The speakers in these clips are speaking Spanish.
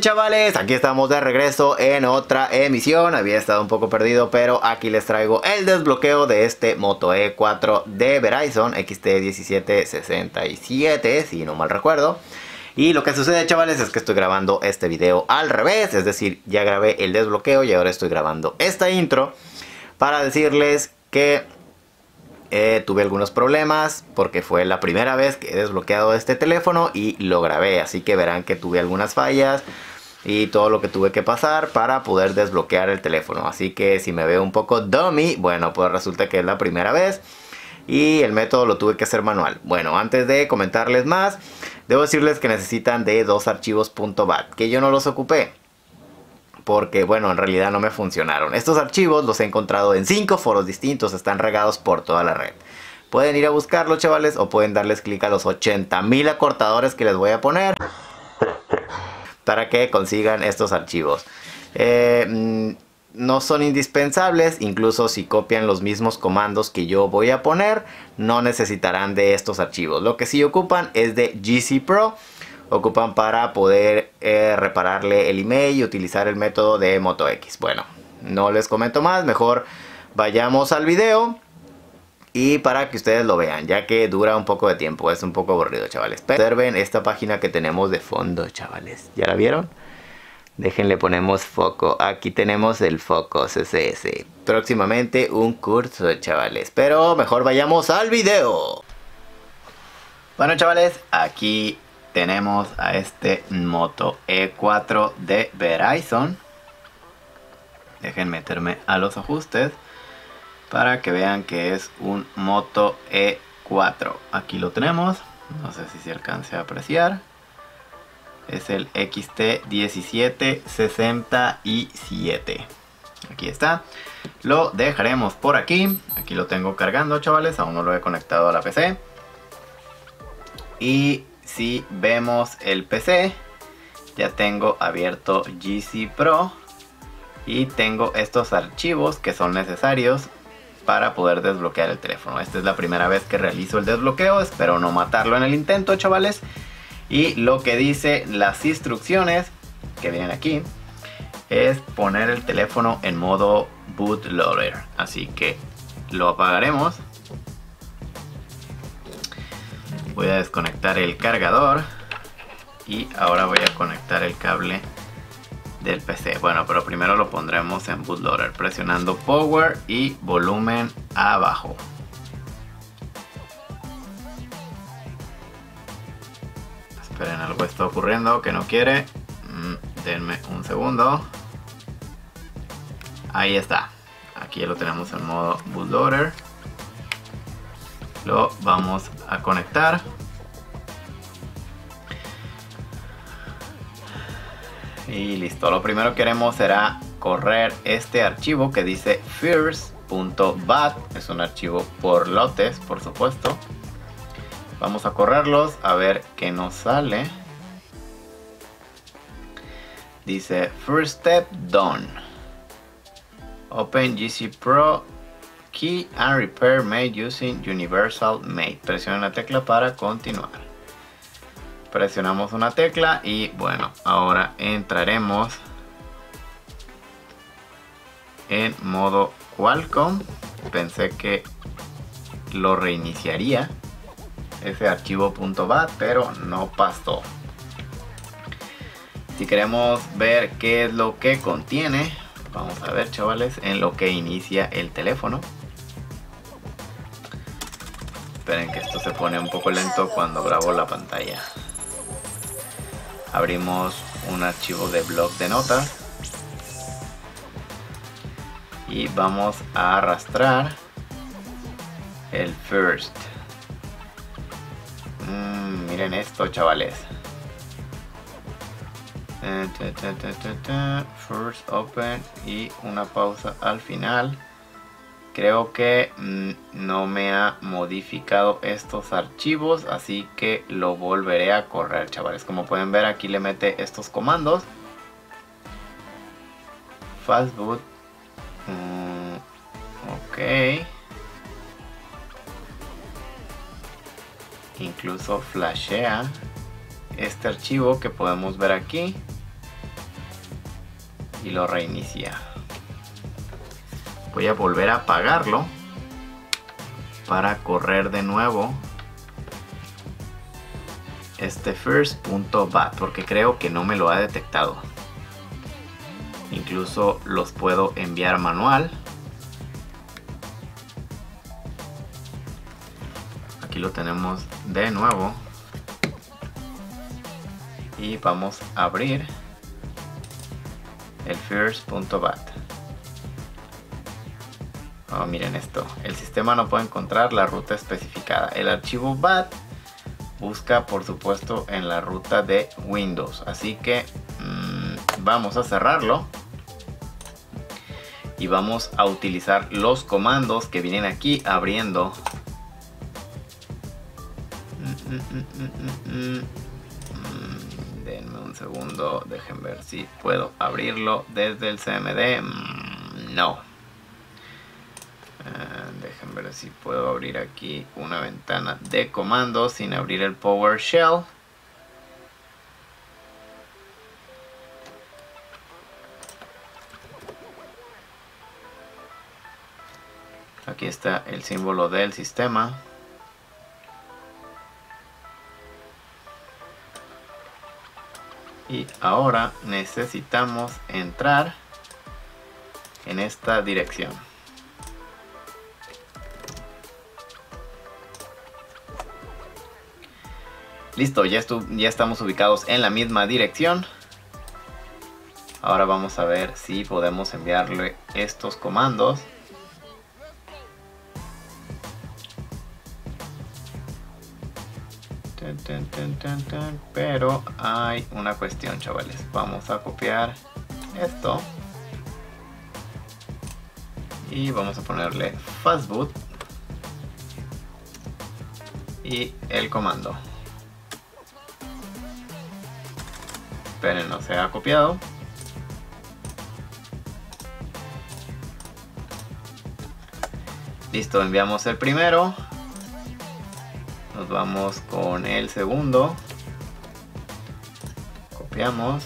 chavales? Aquí estamos de regreso en otra emisión Había estado un poco perdido pero aquí les traigo el desbloqueo de este Moto E4 de Verizon XT1767 si no mal recuerdo y lo que sucede chavales es que estoy grabando este video al revés Es decir, ya grabé el desbloqueo y ahora estoy grabando esta intro Para decirles que eh, tuve algunos problemas porque fue la primera vez que he desbloqueado este teléfono y lo grabé. Así que verán que tuve algunas fallas y todo lo que tuve que pasar para poder desbloquear el teléfono. Así que si me veo un poco dummy, bueno, pues resulta que es la primera vez y el método lo tuve que hacer manual. Bueno, antes de comentarles más, debo decirles que necesitan de dos archivos .bat, que yo no los ocupé porque bueno, en realidad no me funcionaron. Estos archivos los he encontrado en cinco foros distintos, están regados por toda la red. Pueden ir a buscarlos, chavales, o pueden darles clic a los 80.000 acortadores que les voy a poner para que consigan estos archivos. Eh, mm, no son indispensables, incluso si copian los mismos comandos que yo voy a poner, no necesitarán de estos archivos. Lo que sí ocupan es de GC Pro ocupan para poder eh, repararle el email y utilizar el método de MotoX. Bueno, no les comento más, mejor vayamos al video y para que ustedes lo vean, ya que dura un poco de tiempo, es un poco aburrido, chavales. Observen esta página que tenemos de fondo, chavales. ¿Ya la vieron? Déjenle ponemos foco. Aquí tenemos el foco CSS. Próximamente un curso, chavales. Pero mejor vayamos al video. Bueno, chavales, aquí tenemos a este Moto E4 de Verizon. Dejen meterme a los ajustes para que vean que es un Moto E4. Aquí lo tenemos. No sé si se alcance a apreciar. Es el XT1767. Aquí está. Lo dejaremos por aquí. Aquí lo tengo cargando, chavales. Aún no lo he conectado a la PC. Y si vemos el PC, ya tengo abierto GC Pro y tengo estos archivos que son necesarios para poder desbloquear el teléfono. Esta es la primera vez que realizo el desbloqueo, espero no matarlo en el intento, chavales. Y lo que dice las instrucciones que vienen aquí es poner el teléfono en modo bootloader. Así que lo apagaremos voy a desconectar el cargador y ahora voy a conectar el cable del PC. Bueno, pero primero lo pondremos en bootloader presionando power y volumen abajo. Esperen, algo está ocurriendo que no quiere. Mm, denme un segundo. Ahí está. Aquí lo tenemos en modo bootloader lo vamos a conectar y listo lo primero que haremos será correr este archivo que dice first.bat es un archivo por lotes por supuesto vamos a correrlos a ver qué nos sale dice first step done open gc pro Key and Repair Made using Universal Made. Presiona la tecla para continuar. Presionamos una tecla y bueno, ahora entraremos en modo Qualcomm. Pensé que lo reiniciaría ese archivo .bat, pero no pasó. Si queremos ver qué es lo que contiene, vamos a ver chavales en lo que inicia el teléfono. Esperen que esto se pone un poco lento cuando grabo la pantalla. Abrimos un archivo de blog de notas. Y vamos a arrastrar el first. Mm, miren esto, chavales. First open y una pausa al final creo que mm, no me ha modificado estos archivos así que lo volveré a correr chavales como pueden ver aquí le mete estos comandos. Fastboot mm, ok. Incluso flashea este archivo que podemos ver aquí. Y lo reinicia. Voy a volver a apagarlo para correr de nuevo este first.bat porque creo que no me lo ha detectado. Incluso los puedo enviar manual. Aquí lo tenemos de nuevo. Y vamos a abrir el first.bat. Oh, miren esto. El sistema no puede encontrar la ruta especificada. El archivo BAT busca, por supuesto, en la ruta de Windows. Así que mm, vamos a cerrarlo. Y vamos a utilizar los comandos que vienen aquí abriendo. Mm, mm, denme un segundo. Dejen ver si puedo abrirlo desde el CMD. no. Ver si puedo abrir aquí una ventana de comandos sin abrir el PowerShell. Aquí está el símbolo del sistema. Y ahora necesitamos entrar en esta dirección. Listo, ya, ya estamos ubicados en la misma dirección. Ahora vamos a ver si podemos enviarle estos comandos. Pero hay una cuestión, chavales. Vamos a copiar esto. Y vamos a ponerle fastboot. Y el comando. Esperen, no se ha copiado. Listo, enviamos el primero. Nos vamos con el segundo. Copiamos.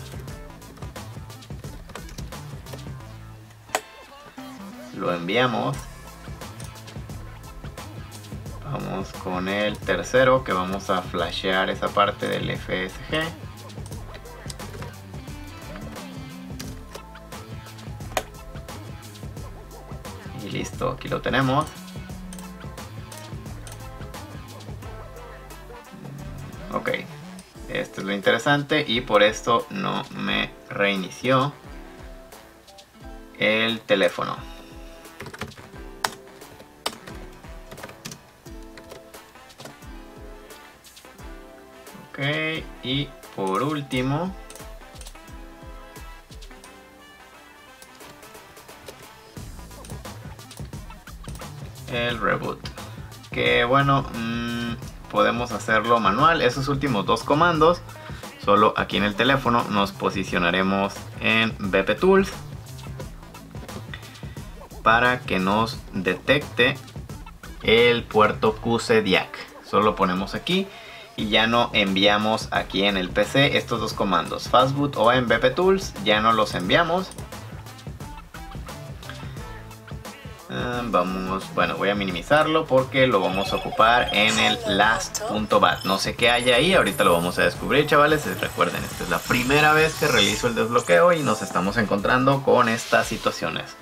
Lo enviamos. Vamos con el tercero que vamos a flashear esa parte del FSG. Listo, aquí lo tenemos. Ok, esto es lo interesante y por esto no me reinició el teléfono. Ok, y por último el reboot. Que bueno, mm, podemos hacerlo manual. Esos últimos dos comandos, solo aquí en el teléfono nos posicionaremos en BP Tools para que nos detecte el puerto QCDIAC. Solo lo ponemos aquí y ya no enviamos aquí en el PC estos dos comandos, Fastboot o en BP Tools, ya no los enviamos vamos, bueno, voy a minimizarlo porque lo vamos a ocupar en el last.bat. No sé qué hay ahí, ahorita lo vamos a descubrir, chavales. Recuerden, esta es la primera vez que realizo el desbloqueo y nos estamos encontrando con estas situaciones.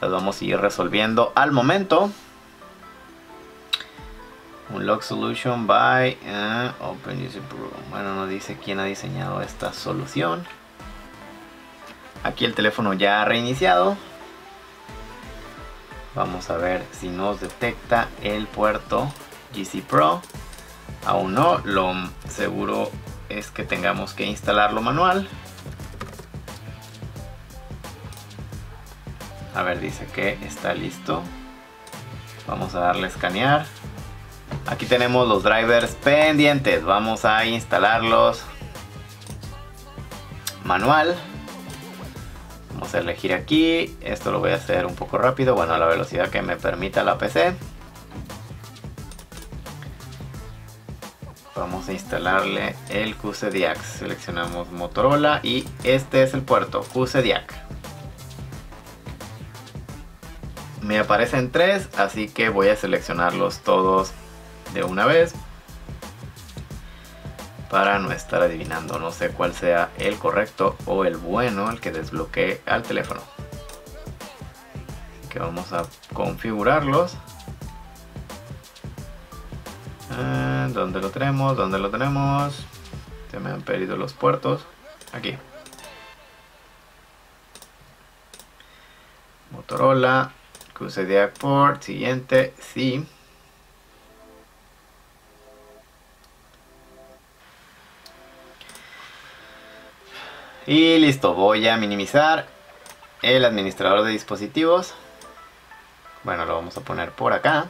Las vamos a ir resolviendo al momento. Un log solution by uh, Open User. Bueno, no dice quién ha diseñado esta solución. Aquí el teléfono ya ha reiniciado. Vamos a ver si nos detecta el puerto GC Pro. Aún no, lo seguro es que tengamos que instalarlo manual. A ver, dice que está listo. Vamos a darle a escanear. Aquí tenemos los drivers pendientes. Vamos a instalarlos manual vamos a elegir aquí, esto lo voy a hacer un poco rápido, bueno a la velocidad que me permita la PC. Vamos a instalarle el QCDIAC, seleccionamos Motorola y este es el puerto, QCDIAC. Me aparecen tres, así que voy a seleccionarlos todos de una vez para no estar adivinando, no sé cuál sea el correcto o el bueno, el que desbloquee al teléfono. Que vamos a configurarlos. Ah, ¿Dónde lo tenemos? ¿Dónde lo tenemos? Se me han perdido los puertos. Aquí. Motorola, QCD port, siguiente, sí. Y listo, voy a minimizar el administrador de dispositivos. Bueno, lo vamos a poner por acá.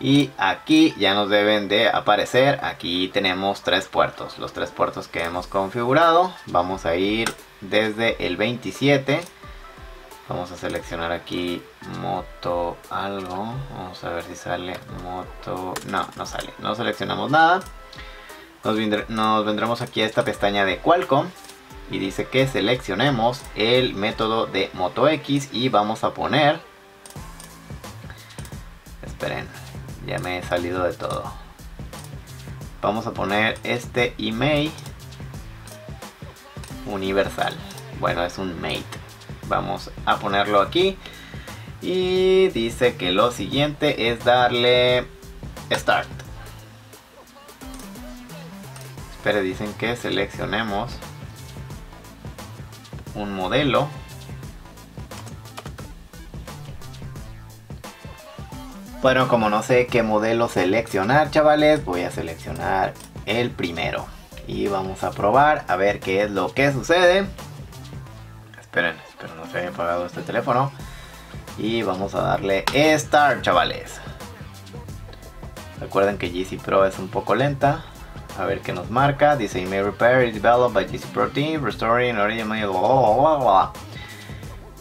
Y aquí ya nos deben de aparecer, aquí tenemos tres puertos, los tres puertos que hemos configurado. Vamos a ir desde el 27. Vamos a seleccionar aquí moto algo. Vamos a ver si sale moto. No, no sale. No seleccionamos nada. Nos, vendremos aquí a esta pestaña de Qualcomm y dice que seleccionemos el método de Moto X y vamos a poner esperen ya me he salido de todo. Vamos a poner este email universal. Bueno es un mate. Vamos a ponerlo aquí y dice que lo siguiente es darle start pero dicen que seleccionemos un modelo. Bueno como no sé qué modelo seleccionar chavales voy a seleccionar el primero. Y vamos a probar a ver qué es lo que sucede. Esperen espero no se haya apagado este teléfono. Y vamos a darle start chavales. Recuerden que GC Pro es un poco lenta a ver qué nos marca. Dice, may repair is developed by GC Protein, restoring original.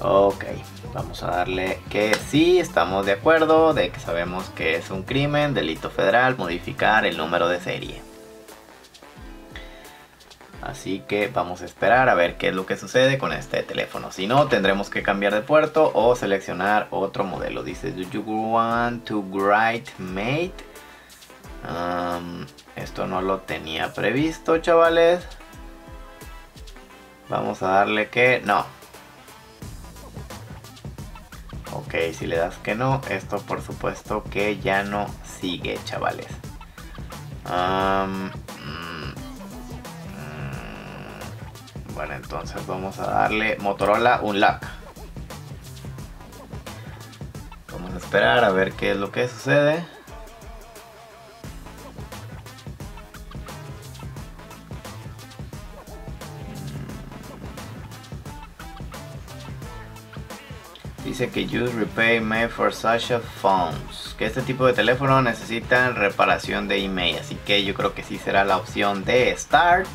Ok, vamos a darle que sí, estamos de acuerdo, de que sabemos que es un crimen, delito federal, modificar el número de serie. Así que vamos a esperar a ver qué es lo que sucede con este teléfono. Si no, tendremos que cambiar de puerto o seleccionar otro modelo. Dice, do you want to write mate? Um, esto no lo tenía previsto, chavales. Vamos a darle que no. Ok, si le das que no, esto por supuesto que ya no sigue, chavales. Mm, bueno, entonces vamos a darle Motorola un lock. Vamos a esperar a ver qué es lo que sucede. Que use repay mail for such phones. Que este tipo de teléfono necesitan reparación de email. Así que yo creo que sí será la opción de start.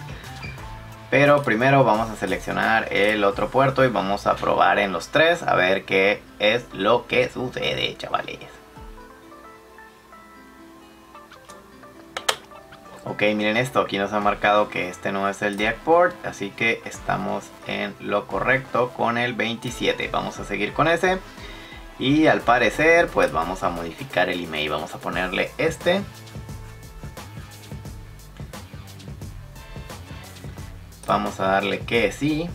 Pero primero vamos a seleccionar el otro puerto y vamos a probar en los tres a ver qué es lo que sucede, chavales. Ok, miren esto, aquí nos ha marcado que este no es el jack port, así que estamos en lo correcto con el 27. Vamos a seguir con ese. Y al parecer, pues vamos a modificar el email. Vamos a ponerle este. Vamos a darle que sí.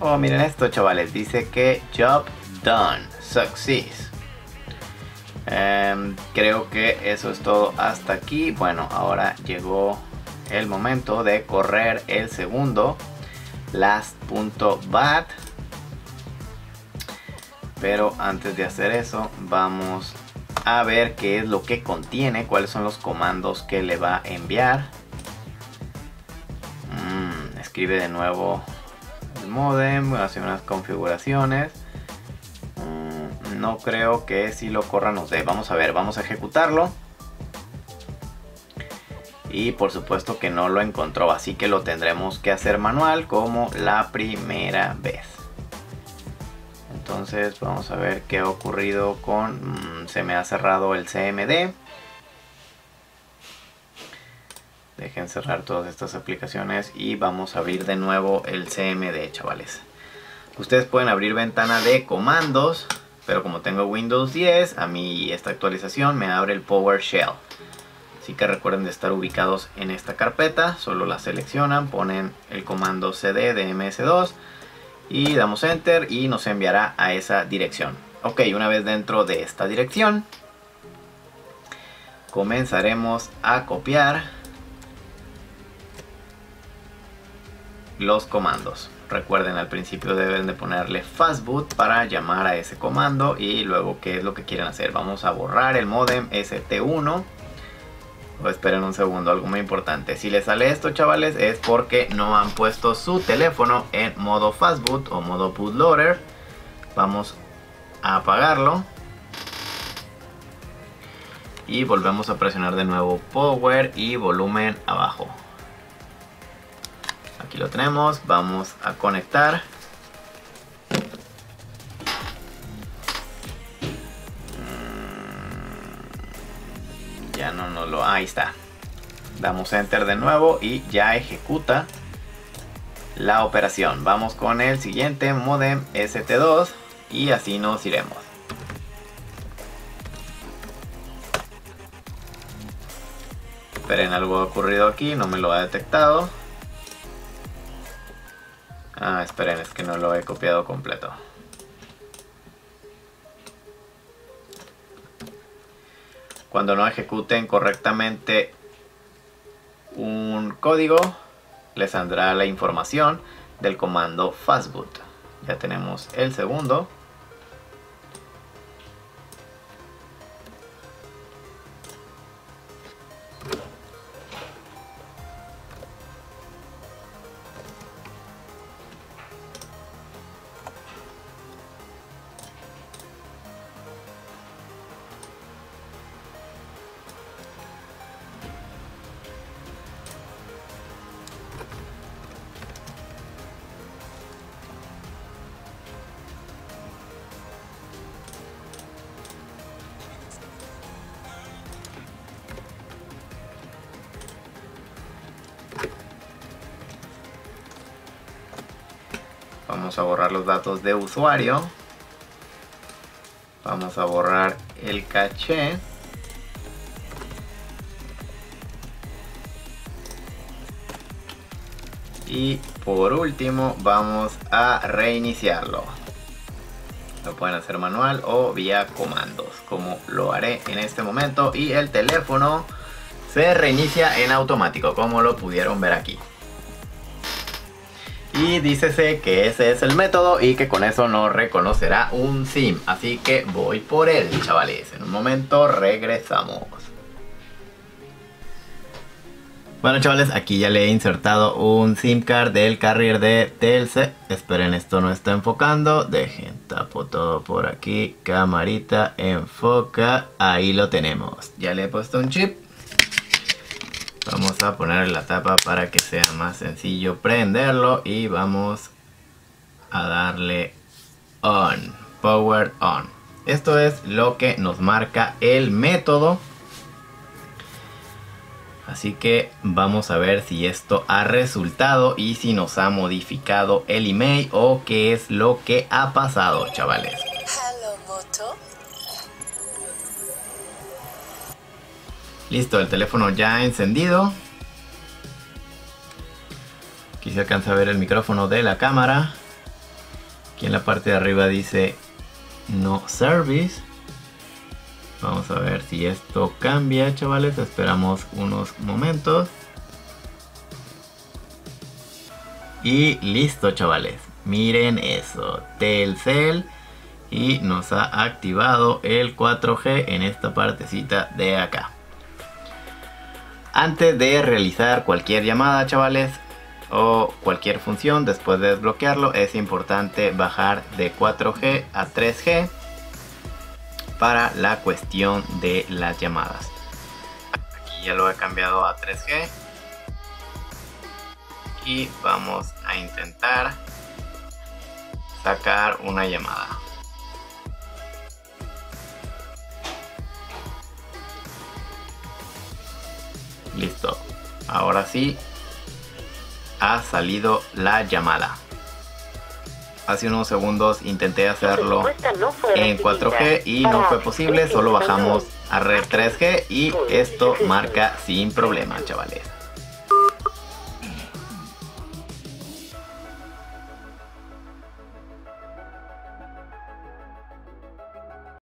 Oh, miren esto, chavales. Dice que job done. Success. Em, creo que eso es todo hasta aquí. Bueno, ahora llegó el momento de correr el segundo last.bat. Pero antes de hacer eso, vamos a ver qué es lo que contiene, cuáles son los comandos que le va a enviar. Mm, escribe de nuevo el modem, hace unas configuraciones no creo que si lo corra nos dé. Vamos a ver, vamos a ejecutarlo. Y por supuesto que no lo encontró, así que lo tendremos que hacer manual como la primera vez. Entonces vamos a ver qué ha ocurrido con... Mm, se me ha cerrado el CMD. Dejen cerrar todas estas aplicaciones y vamos a abrir de nuevo el CMD, chavales. Ustedes pueden abrir ventana de comandos, pero como tengo Windows 10, a mí esta actualización me abre el PowerShell. Así que recuerden de estar ubicados en esta carpeta, solo la seleccionan, ponen el comando cd de ms2 y damos enter y nos enviará a esa dirección. Ok, una vez dentro de esta dirección, comenzaremos a copiar los comandos. Recuerden al principio deben de ponerle fastboot para llamar a ese comando y luego qué es lo que quieren hacer. Vamos a borrar el modem ST1 o esperen un segundo, algo muy importante. Si les sale esto, chavales, es porque no han puesto su teléfono en modo fastboot o modo bootloader. Vamos a apagarlo. Y volvemos a presionar de nuevo power y volumen abajo. Aquí lo tenemos, vamos a conectar. ya no nos lo... Ahí está. Damos enter de nuevo y ya ejecuta la operación. Vamos con el siguiente modem ST2 y así nos iremos. Esperen, algo ha ocurrido aquí, no me lo ha detectado. Ah, esperen, es que no lo he copiado completo. cuando no ejecuten correctamente un código les saldrá la información del comando fastboot ya tenemos el segundo Vamos a borrar los datos de usuario. Vamos a borrar el caché. Y por último vamos a reiniciarlo. Lo pueden hacer manual o vía comandos, como lo haré en este momento. Y el teléfono se reinicia en automático, como lo pudieron ver aquí. Y dícese que ese es el método y que con eso no reconocerá un SIM. Así que voy por él, chavales. En un momento regresamos. Bueno chavales, aquí ya le he insertado un SIM card del carrier de Telce. Esperen, esto no está enfocando. Dejen, tapo todo por aquí. Camarita, enfoca. Ahí lo tenemos. Ya le he puesto un chip. Vamos a poner la tapa para que sea más sencillo prenderlo y vamos a darle on, power on. Esto es lo que nos marca el método. Así que vamos a ver si esto ha resultado y si nos ha modificado el email o qué es lo que ha pasado, chavales. Listo, el teléfono ya encendido. Aquí se alcanza a ver el micrófono de la cámara. Aquí en la parte de arriba dice no service. Vamos a ver si esto cambia, chavales. Esperamos unos momentos. Y listo, chavales. Miren eso. Telcel. Y nos ha activado el 4G en esta partecita de acá. Antes de realizar cualquier llamada, chavales, o cualquier función, después de desbloquearlo, es importante bajar de 4G a 3G para la cuestión de las llamadas. Aquí ya lo he cambiado a 3G. Y vamos a intentar sacar una llamada. Ahora sí, ha salido la llamada. Hace unos segundos intenté hacerlo en 4G y no fue posible, solo bajamos a red 3G y esto marca sin problema, chavales.